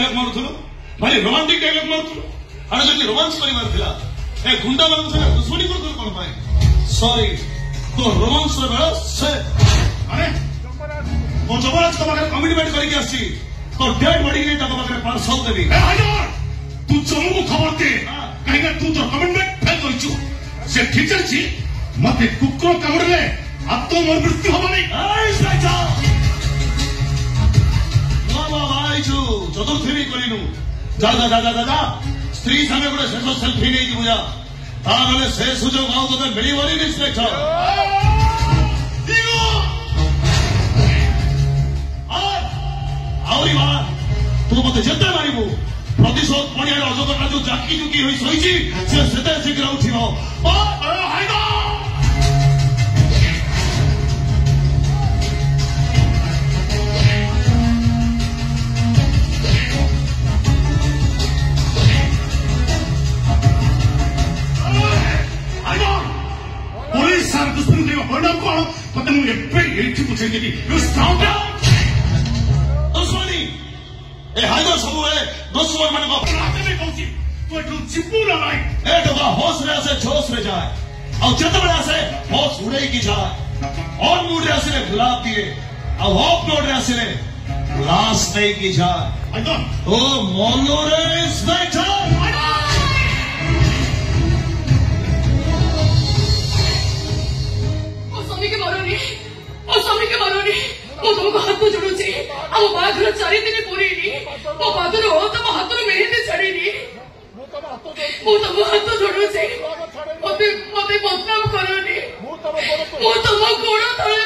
dialogue ಮಾಡುದ್ರು ಬರೀ romantic dialogue ಮಾಡುದ್ರು ಅದ್ರ ಜೊತೆ ರೊಮ್ಯಾನ್ಸ್ ಬರೀ ಬರ್ತಿಲ್ಲ ಏ ಗುಂಡ ಬಂದ್ರೆ ಸುಡಿ ಕೊಡ್ತಾರೆ ಬಾಯಿ ಸಾರಿ রোমাঞ্চ মানে মো জবরদস্ত তোমাকে কমিটমেন্ট করিকি আসছি তোর ডেট মারিকি তাকে পাখে পার্সল দেবি তু চমুকু খবর দে কাহিঁকি তু তোর কমিটমেন্ট ফেল করিছু সে ঠিক আছে মতে কুকুর কামড়লে আত্মমর্মৃত্যু হবনি এই সাইজা କରିଛୁ ଚତୁର୍ଥୀ ବି କଲିନୁ ଦାଦା ଦାଦା ଦାଦା ସ୍ତ୍ରୀ ସାଙ୍ଗେ ଗୋଟେ ଶେଷ ସେଲ୍ଫି ନେଇକି ବୁଝା ତା ନହେଲେ ସେ ସୁଯୋଗ ଆଉ ତତେ ମିଳିବନି ଇନ୍ସପେକ୍ଟର ଆହୁରି ମା ତୁ ମତେ ଯେତେ ମାରିବୁ ପ୍ରତିଶୋଧ ପଡ଼ିଆରେ ଅଜଗରଟା ଯୋଉ ଜାକି ଜୁକି ହୋଇ ଶୋଇଛି ସେ ସେତେ ଶୀଘ୍ର ଉଠିବ ఉండకూడదు కొత్త నువ్వు ఎప్పుడు ఎడిచి కూర్చొని చెప్పి నువ్వు స్ట్రాంగ్ దోసుకొని ఏ హైదో సమూహే దోసుకొని మన बाप रास्ते में पहुंची तो एक चिपू लगाई ए डबा होश रे से जोश रे जाए और चतरा से होश उड़े की जाए और मुड़े से गुलाब दिए और होप नोड़े से लाश नहीं की जाए ओ मोलोरे इस बेटा తమ మహత్వ జుడుచి అవ బాధలు చరితిని ପୁରେଇନି ఓ బాధలు ତମ ହାତରୁ మెహింది చడిని ମୁଁ ତମ ହାତ ଧରୁଛି ମତେ ମତେ ବଦନାମ କରନି ମୁଁ ତମ ଗୋଡ ତଳେ